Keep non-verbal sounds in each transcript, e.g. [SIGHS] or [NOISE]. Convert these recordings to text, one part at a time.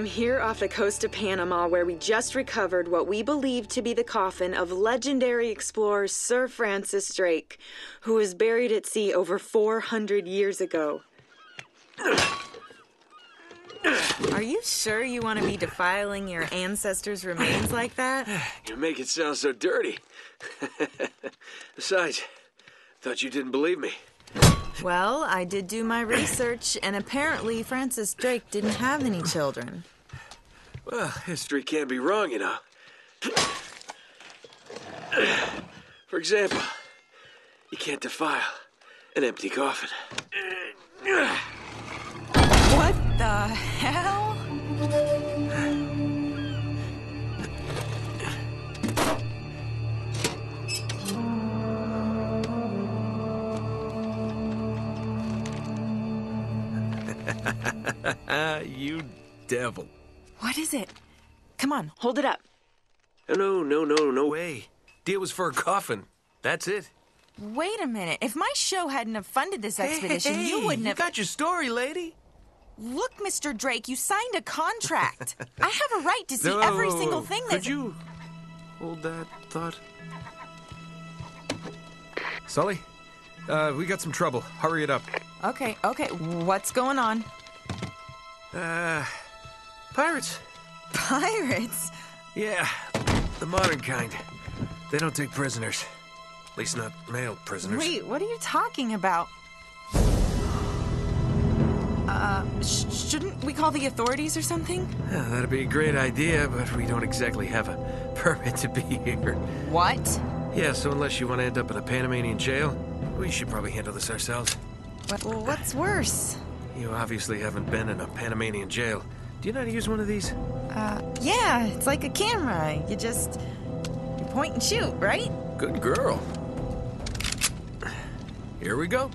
I'm here off the coast of Panama where we just recovered what we believe to be the coffin of legendary explorer Sir Francis Drake, who was buried at sea over 400 years ago. Are you sure you want to be defiling your ancestors' remains like that? [SIGHS] You make it sound so dirty. [LAUGHS] Besides, thought you didn't believe me. Well, I did do my research, and apparently Francis Drake didn't have any children. Well, history can't be wrong, you know. For example, you can't defile an empty coffin. What the hell? [LAUGHS] you devil. What is it? Come on, hold it up. No, no, no, no, no way. Way. Deal was for a coffin. That's it. Wait a minute. If my show hadn't have funded this expedition, Hey, you wouldn't you have. got your story, lady. Look, Mr. Drake, you signed a contract. [LAUGHS] I have a right to see No, every single thing that. Could you hold that thought? Sully, uh, we got some trouble. Hurry it up. Okay, okay. What's going on? Uh, pirates. Pirates? Yeah, the modern kind. They don't take prisoners. At least not male prisoners. Wait, what are you talking about? Uh, sh- shouldn't we call the authorities or something? Yeah, that'd be a great idea, but we don't exactly have a [LAUGHS] permit to be here. What? Yeah, so unless you want to end up in a Panamanian jail, we should probably handle this ourselves. Well, what's worse? You obviously haven't been in a Panamanian jail. Do you know how to use one of these? Uh, yeah, it's like a camera. You just you point and shoot, right? Good girl. Here we go.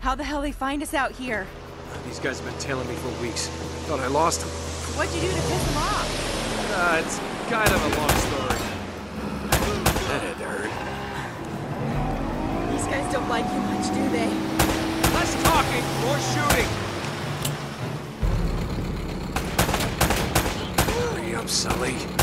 How the hell they find us out here? These guys have been tailing me for weeks. Thought I lost them. What'd you do to piss them off? Uh, it's kind of a long story. That had to hurt. These guys don't like you much, do they? Less talking, more shooting. Hurry up, Sully.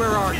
Where are you?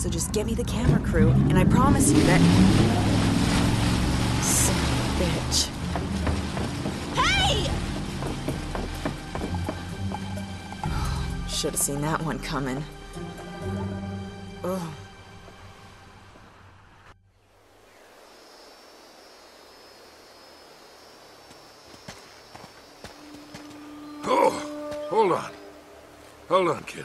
So just get me the camera crew, and I promise you that. A bitch. Hey! Should have seen that one coming. Ugh. Oh, hold on. Hold on, kid.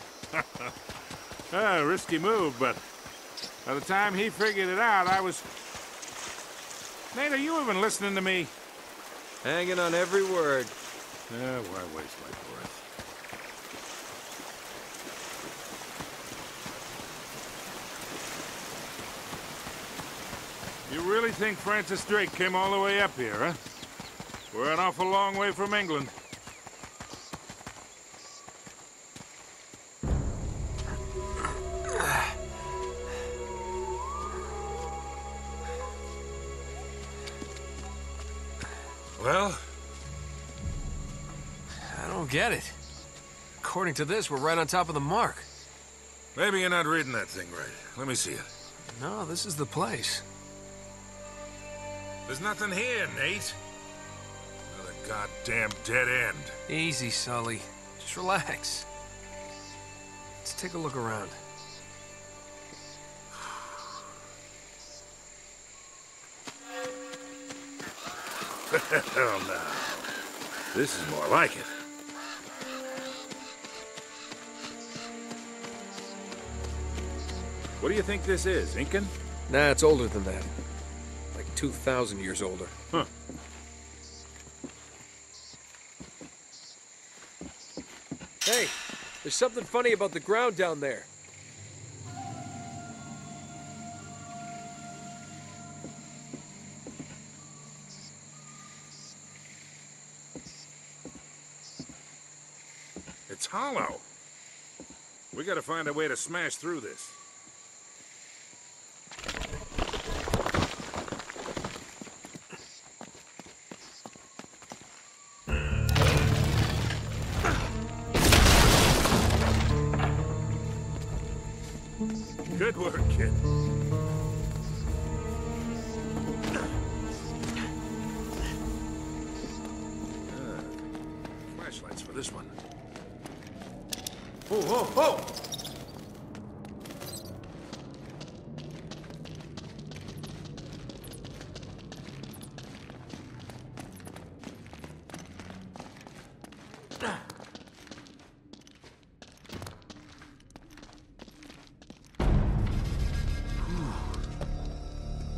[LAUGHS] ah, risky move, but by the time he figured it out, I was... Nate, are you even listening to me? Hanging on every word. Yeah, why waste my breath? You really think Francis Drake came all the way up here, huh? We're an awful long way from England. According to this, we're right on top of the mark. maybe you're not reading that thing right. Let me see it. No, this is the place. There's nothing here, Nate. Another goddamn dead end. Easy, Sully. Just relax. Let's take a look around. [LAUGHS] Hell no. This is more like it. What do you think this is, Incan? Nah, it's older than that. Like 2,000 years older. Huh. Hey, there's something funny about the ground down there. It's hollow. We gotta find a way to smash through this.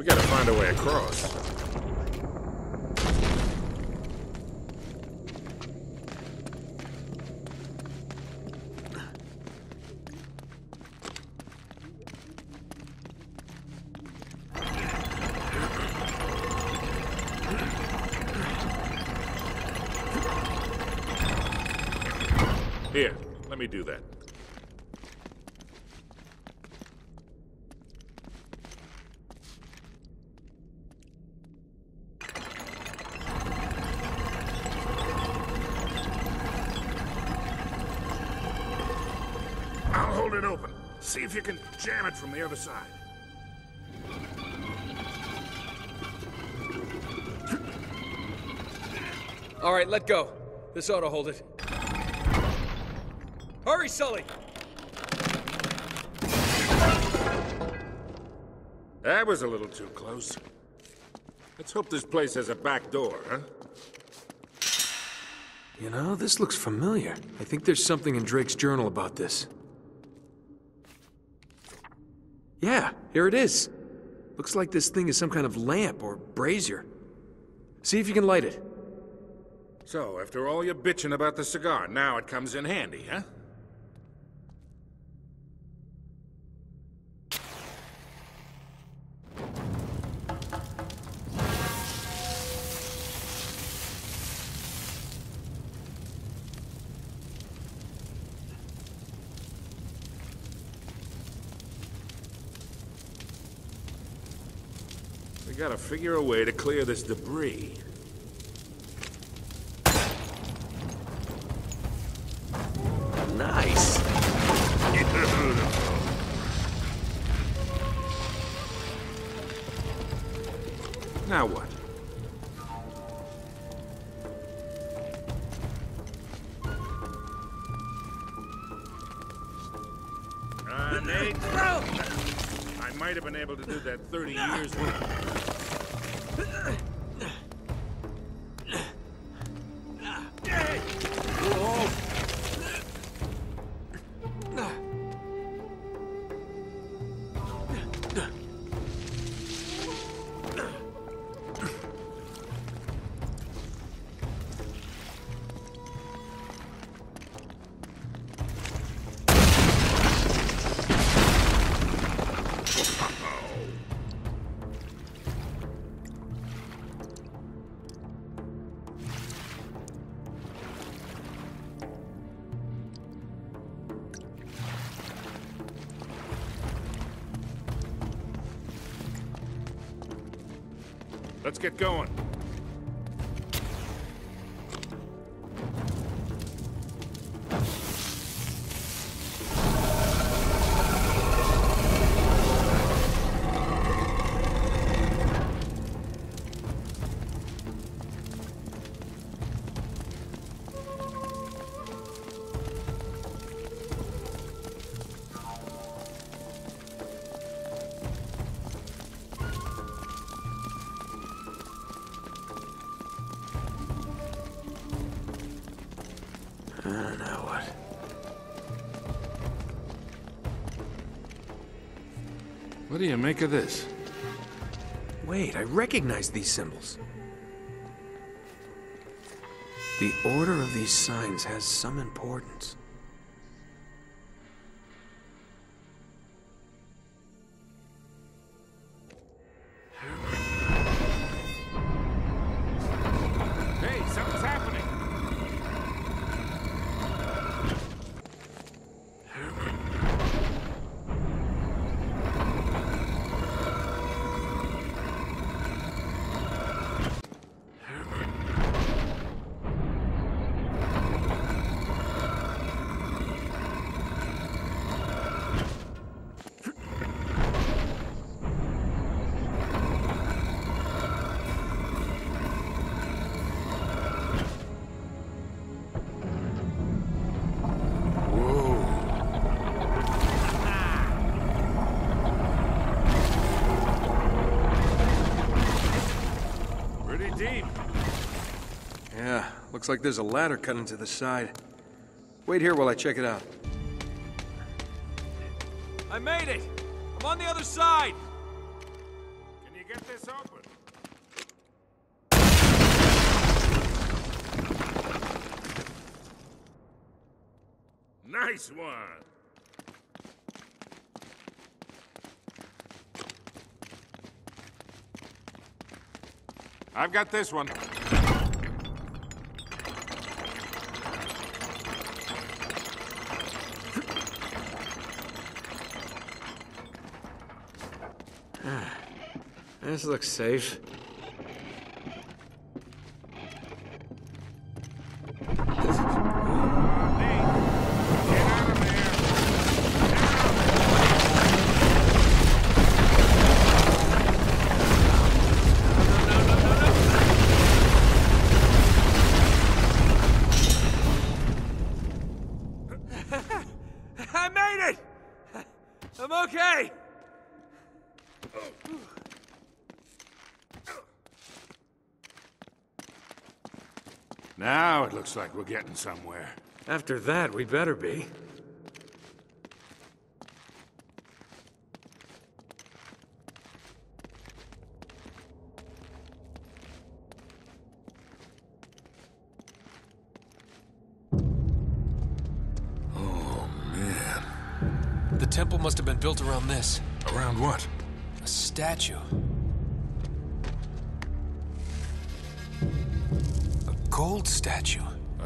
We gotta find a way across. Here, let me do that. I'll hold it open. See if you can jam it from the other side. All right, let go. This ought to hold it. Hurry, Sully! That was a little too close. Let's hope this place has a back door, huh? You know, this looks familiar. I think there's something in Drake's journal about this. Yeah, here it is. Looks like this thing is some kind of lamp or brazier. See if you can light it. So, after all your bitching about the cigar, now it comes in handy, huh? Gotta figure a way to clear this debris. Get going. Now what? What do you make of this? Wait, I recognize these symbols. The order of these signs has some importance. Like there's a ladder cut into the side. Wait here while I check it out. I made it! I'm on the other side! Can you get this open? Nice one. I've got this one. This looks safe. Looks like we're getting somewhere. After that, we better be. Oh, man. The temple must have been built around this. Around what? A statue. A gold statue.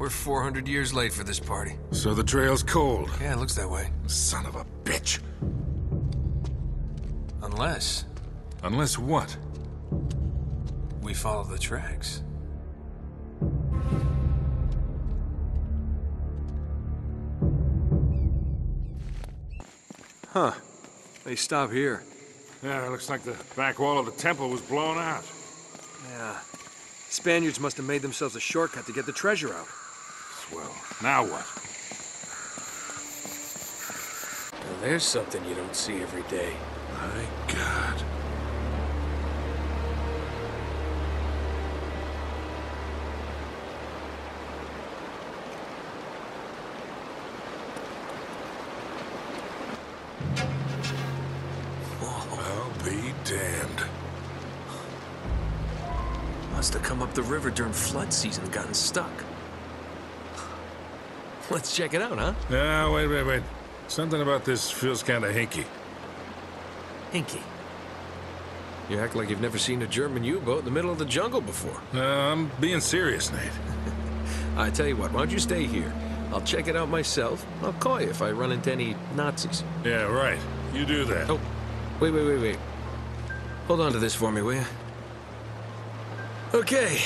We're 400 years late for this party. So the trail's cold. Yeah, it looks that way. Son of a bitch. Unless Unless what? we follow the tracks. Huh. They stop here. Yeah, it looks like the back wall of the temple was blown out. Yeah. Spaniards must have made themselves a shortcut to get the treasure out. Swell. Now what? Now there's something you don't see every day. My God. I'll be damned. Must have come up the river during flood season and gotten stuck. [LAUGHS] Let's check it out, huh? Yeah, wait, wait, wait. Something about this feels kind of hinky. Hinky. You act like you've never seen a German U-boat in the middle of the jungle before. Uh, I'm being serious, Nate. [LAUGHS] I tell you what, why don't you stay here? I'll check it out myself. I'll call you if I run into any Nazis. Yeah, right. You do that. Oh, wait, wait, wait, wait. Hold on to this for me, will you? Okay.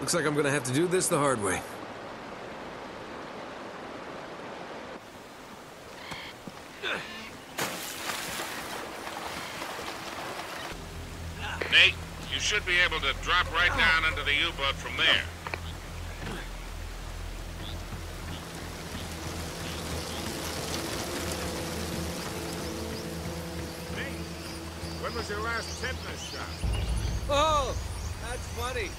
Looks like I'm gonna have to do this the hard way. Nate, you should be able to drop right down into the U-boat from there. Nate, when was your last tetanus shot? Oh, that's funny.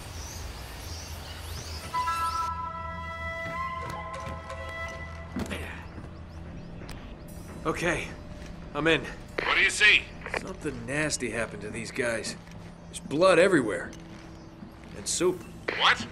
Okay, I'm in. What do you see? Something nasty happened to these guys. Blood everywhere. And soup. What?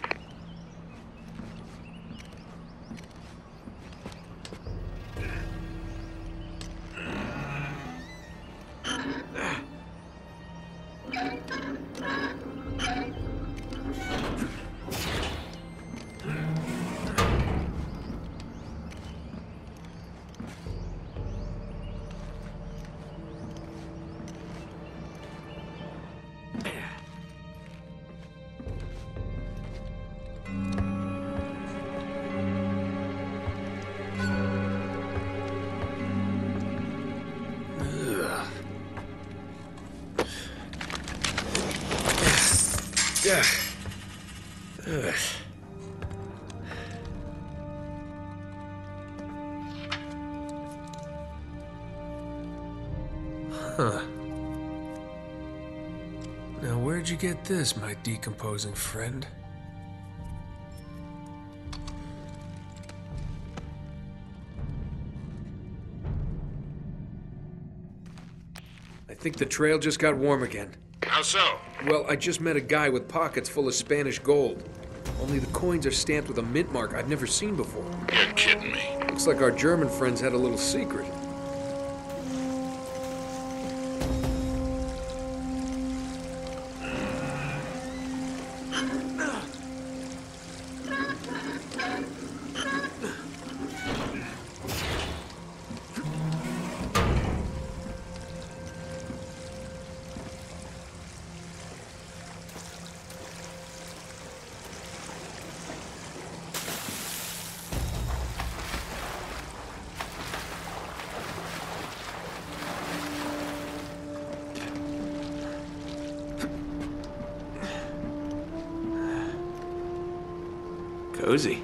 Yeah. Ugh. Huh. Now, where'd you get this, my decomposing friend? I think the trail just got warm again. How so? Well, I just met a guy with pockets full of Spanish gold. Only the coins are stamped with a mint mark I've never seen before. You're kidding me. Looks like our German friends had a little secret. Cozy.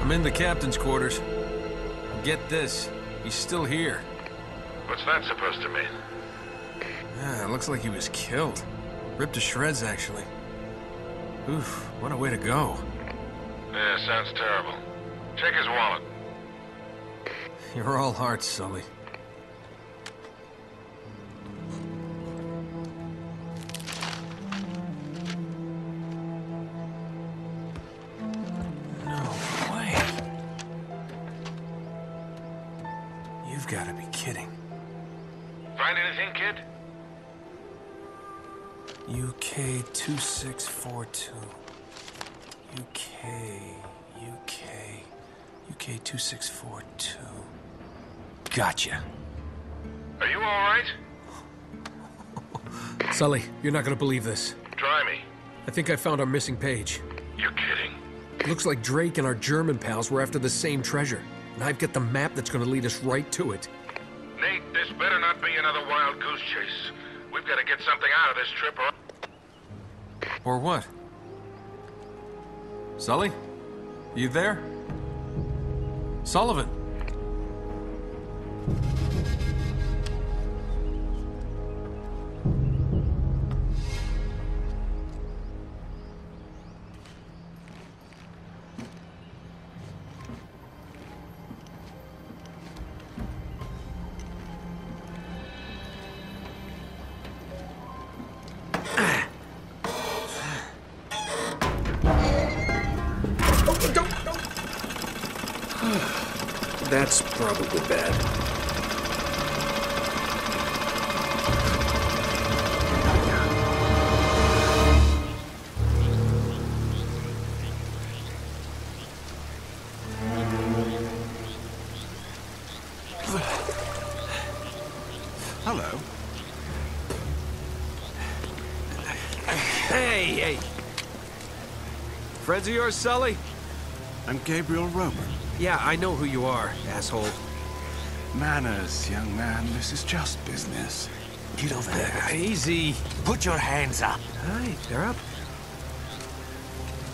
I'm in the captain's quarters. Get this, he's still here. What's that supposed to mean? Yeah, it looks like he was killed. Ripped to shreds, actually. Oof, what a way to go. Yeah, sounds terrible. Check his wallet. You're all hearts, Sully. 2642. Gotcha. Are you all right? [LAUGHS] Sully, you're not gonna believe this. Try me. I think I found our missing page. You're kidding. Looks like Drake and our German pals were after the same treasure. And I've got the map that's gonna lead us right to it. Nate, this better not be another wild goose chase. We've got to get something out of this trip or... Or what? Sully? You there? Sullivan? Friends of yours, Sully? I'm Gabriel Roman. Yeah, I know who you are, asshole. Manners, young man. This is just business. Get over there. Uh, easy. Put your hands up. Hi, they're up.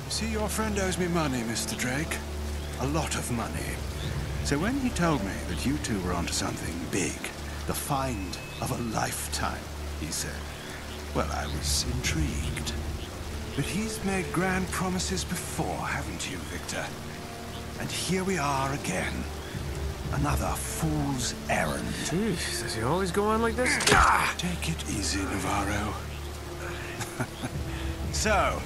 See, your friend owes me money, Mr. Drake. A lot of money. So when he told me that you two were onto something big, the find of a lifetime, he said, well, I was intrigued. But he's made grand promises before, haven't you, Victor? And here we are again. Another fool's errand. Jeez, does he always go on like this? [COUGHS] Take it easy, Navarro. [LAUGHS] so,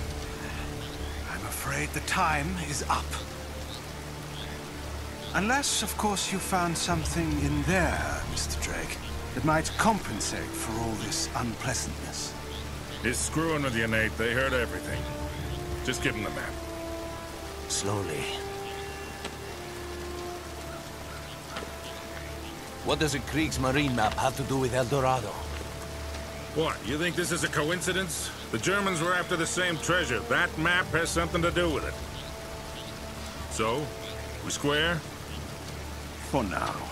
I'm afraid the time is up. Unless, of course, you found something in there, Mr. Drake, that might compensate for all this unpleasantness. He's screwing with you, Nate. They heard everything. Just give him the map. Slowly. What does a Kriegsmarine map have to do with El Dorado? What, you think this is a coincidence? The Germans were after the same treasure. That map has something to do with it. So, we square? For now.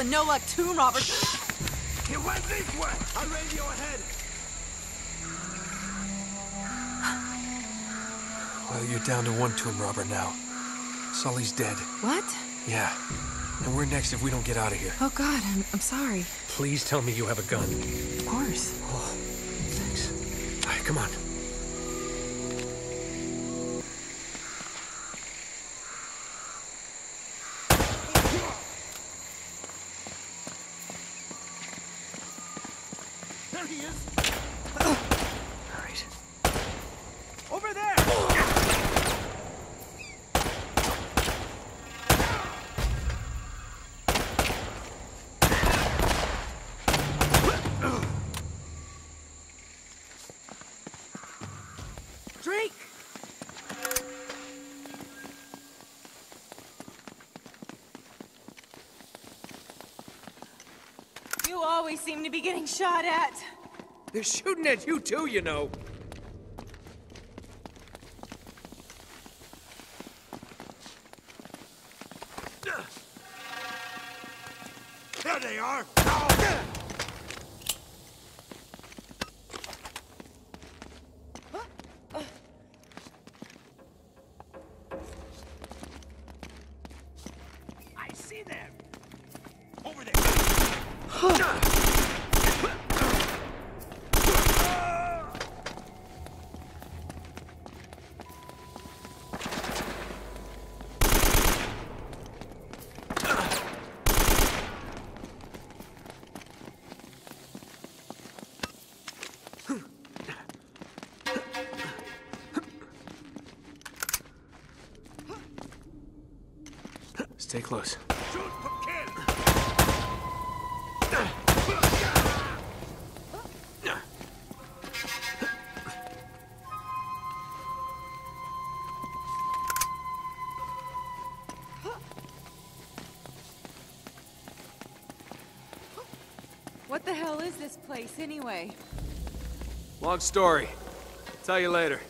Follow a couple of no-luck tomb robbers. He went this way! I'll radio ahead! Well, you're down to one tomb robber now. Sully's dead. What? Yeah. And we're next if we don't get out of here. Oh God, I'm, I'm sorry. Please tell me you have a gun. Of course. Oh, thanks. All right, come on. he is. All right. Over there! Drake! You always seem to be getting shot at. They're shooting at you too, you know. There they are! I see them! Over there! Stay close. Shoot for kill! What the hell is this place, anyway? Long story. Tell you later.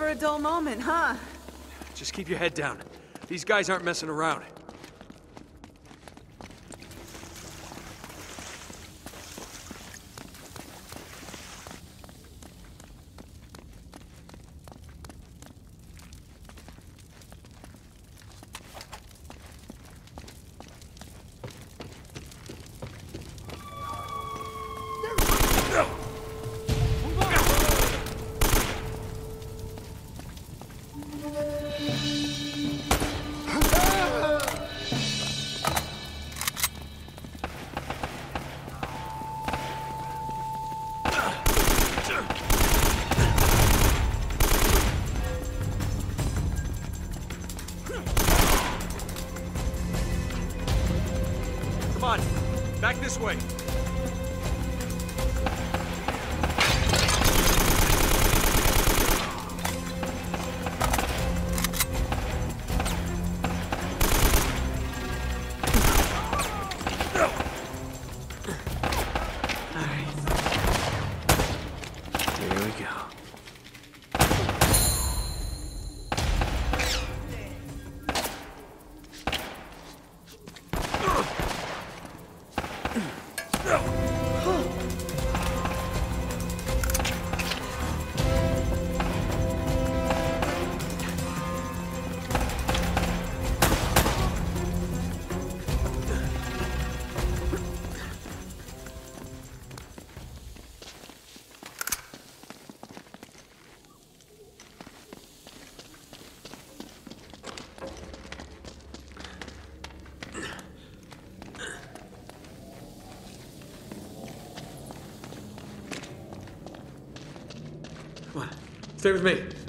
Never a dull moment, huh? Just keep your head down. These guys aren't messing around. This way. Stay with me.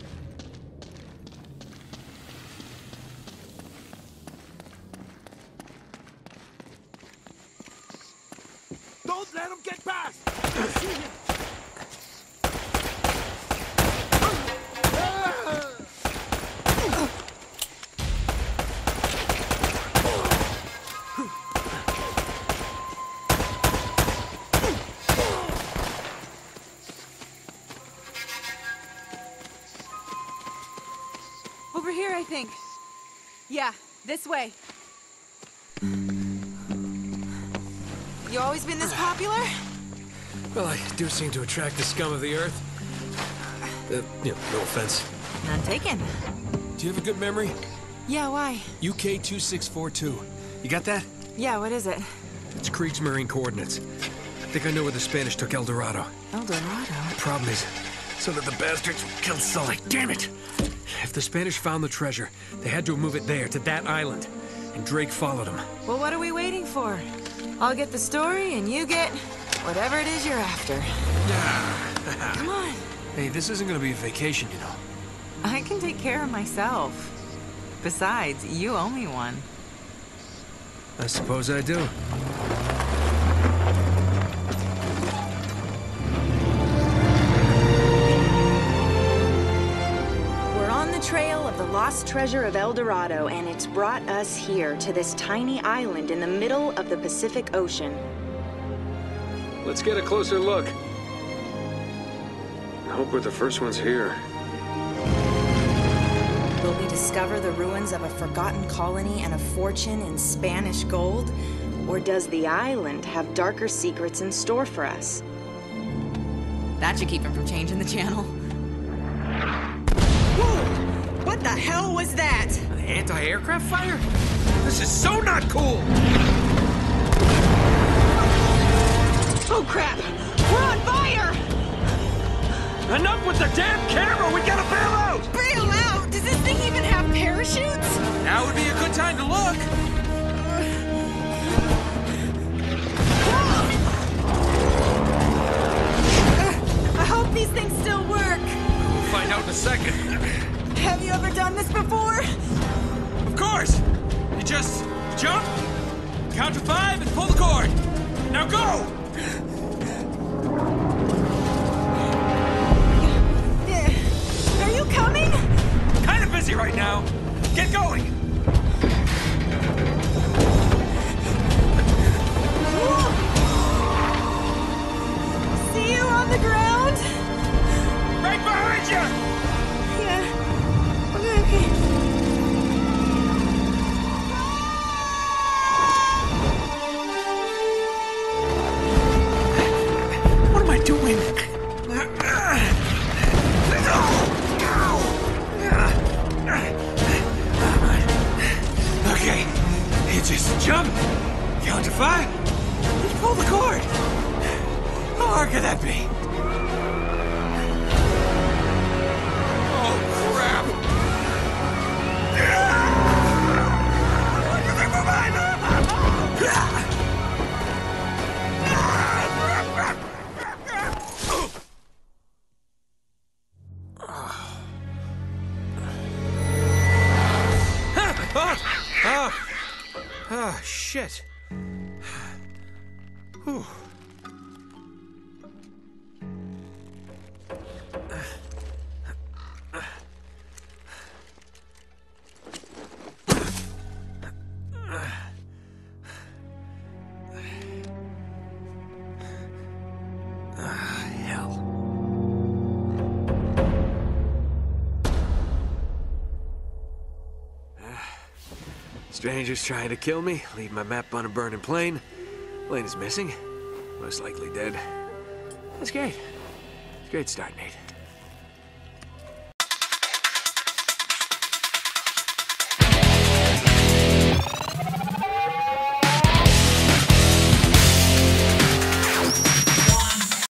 To attract the scum of the earth. Uh, know, no offense. None taken. Do you have a good memory? Yeah, why? UK 2642. You got that? Yeah, what is it? It's Krieg's marine coordinates. I think I know where the Spanish took El Dorado. El Dorado. Problem is, so that the bastards killed Sully. Damn it! If the Spanish found the treasure, they had to move it there, to that island. And Drake followed them. Well, what are we waiting for? I'll get the story, and you get whatever it is you're after. Come on. Hey, this isn't gonna be a vacation, you know. I can take care of myself. Besides, you owe me one. I suppose I do. We're on the trail of the lost treasure of El Dorado, and it's brought us here to this tiny island in the middle of the Pacific Ocean. Let's get a closer look. I hope we're the first ones here. Will we discover the ruins of a forgotten colony and a fortune in Spanish gold? Or does the island have darker secrets in store for us? That should keep him from changing the channel. Whoa! What the hell was that? Anti-aircraft fire? This is so not cool! Crap! We're on fire! Enough with the damn camera! We gotta bail out! Bail out? Does this thing even have parachutes? Now would be a good time to look. Ah! I hope these things still work. We'll find out in a second. Have you ever done this before? Of course! You just jump, count to five, and pull the cord. Now go! Busy right now. Get going! See you on the ground? Right behind you! Yeah. Okay, okay. Jump, count to five, and pull the cord. How hard could that be? Strangers trying to kill me, leave my map on a burning plane. Plane is missing. Most likely dead. That's great. It's a great start, Nate.